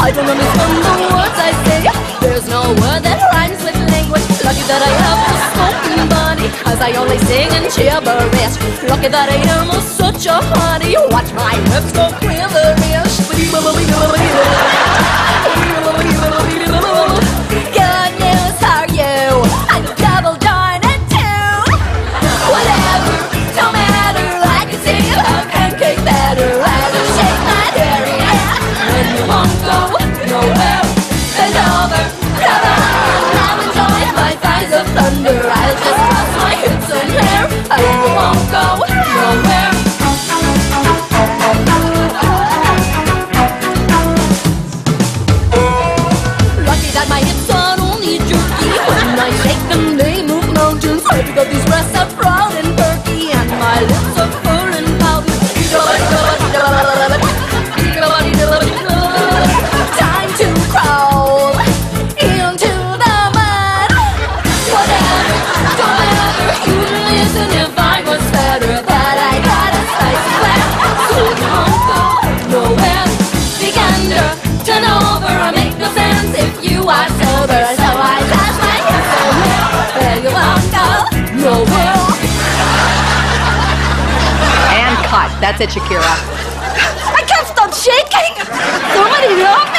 I don't understand the words I say. There's no word that rhymes with language. Lucky that I have a spoken body, as I only sing and gibberish. Lucky that I am such a honey. Watch my lips go quivering. of these rest That's it, Shakira. I can't stop shaking. Somebody help me.